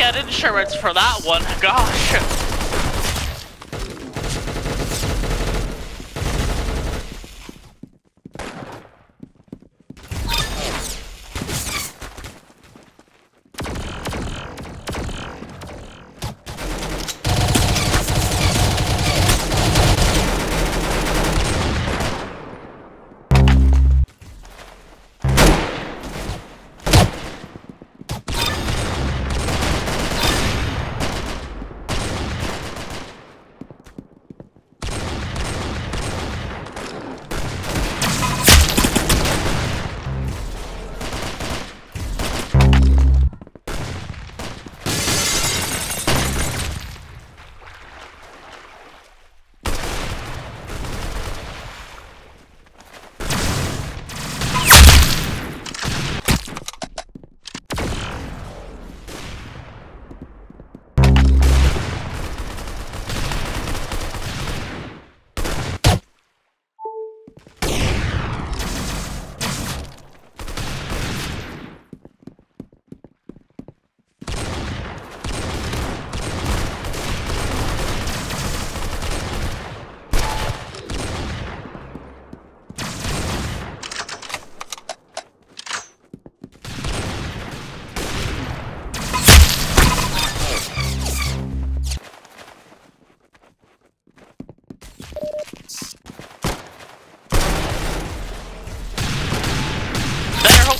had insurance for that one. Gosh.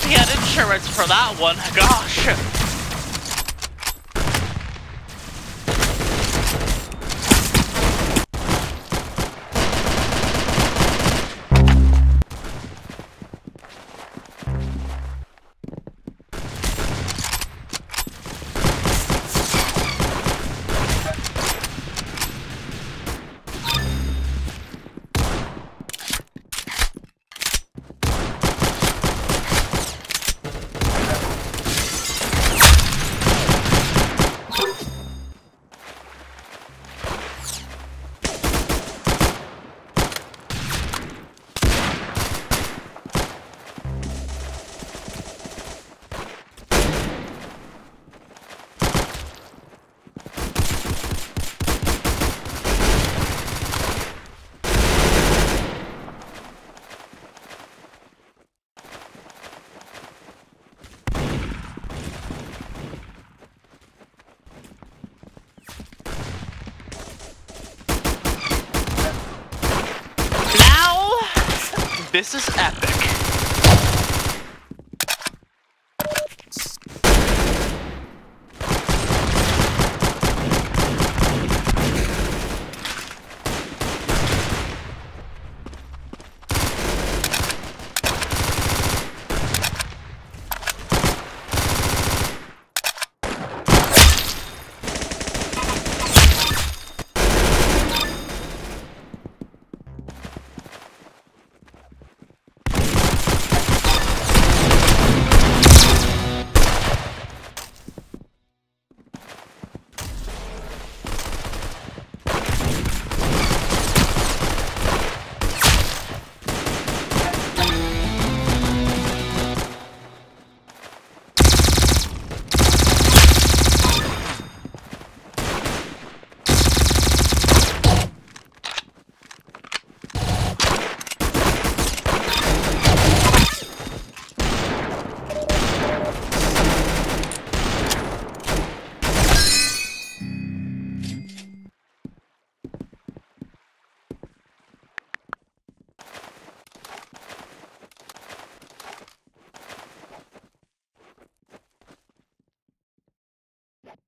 He had insurance for that one. Gosh. This is epic.